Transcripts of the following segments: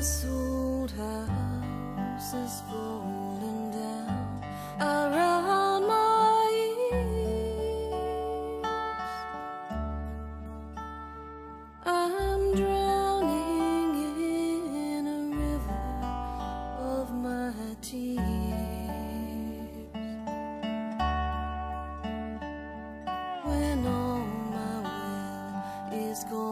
This old house is falling down around my ears. I'm drowning in a river of my tears. When all my will is gone,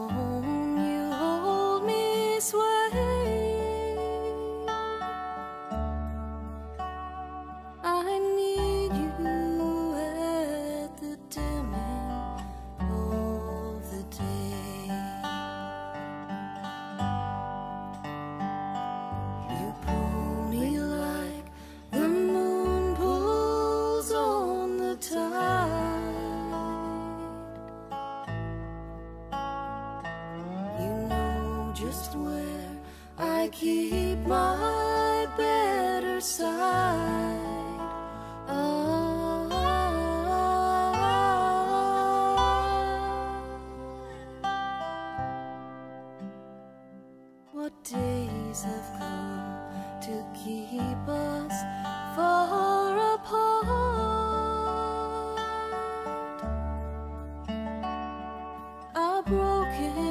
where I keep my better side. Ah. What days have come to keep us far apart? A broken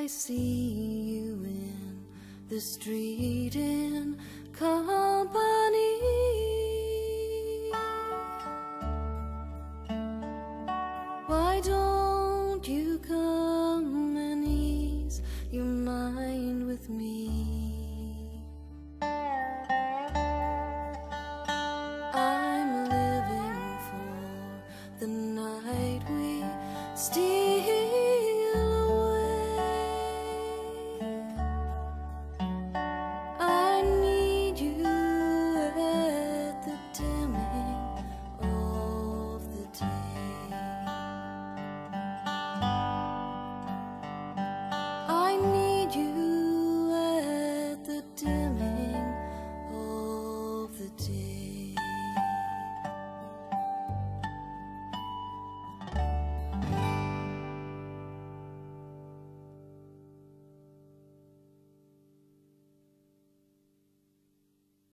I see you in the street in company. Why don't you come and ease your mind with me? Still